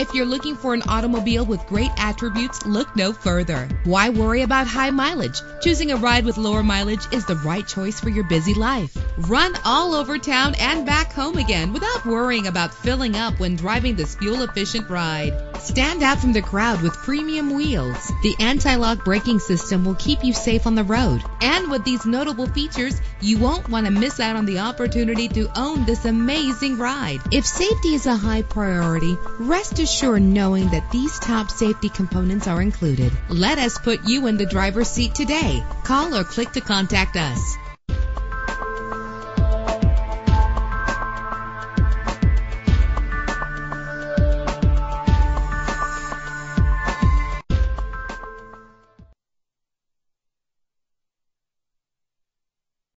If you're looking for an automobile with great attributes, look no further. Why worry about high mileage? Choosing a ride with lower mileage is the right choice for your busy life. Run all over town and back home again without worrying about filling up when driving this fuel efficient ride. Stand out from the crowd with premium wheels. The anti-lock braking system will keep you safe on the road. And with these notable features, you won't want to miss out on the opportunity to own this amazing ride. If safety is a high priority, rest assured knowing that these top safety components are included. Let us put you in the driver's seat today. Call or click to contact us.